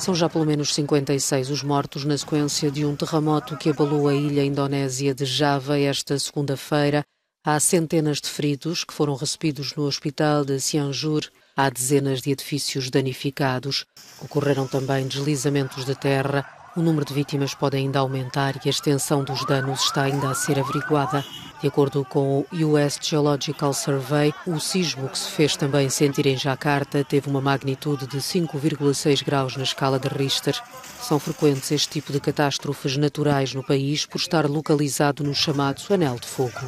São já pelo menos 56 os mortos na sequência de um terremoto que abalou a ilha indonésia de Java esta segunda-feira. Há centenas de feridos que foram recebidos no hospital de Cianjur. Há dezenas de edifícios danificados. Ocorreram também deslizamentos de terra. O número de vítimas pode ainda aumentar e a extensão dos danos está ainda a ser averiguada. De acordo com o US Geological Survey, o sismo que se fez também sentir em Jakarta teve uma magnitude de 5,6 graus na escala de Richter. São frequentes este tipo de catástrofes naturais no país por estar localizado no chamado Anel de Fogo.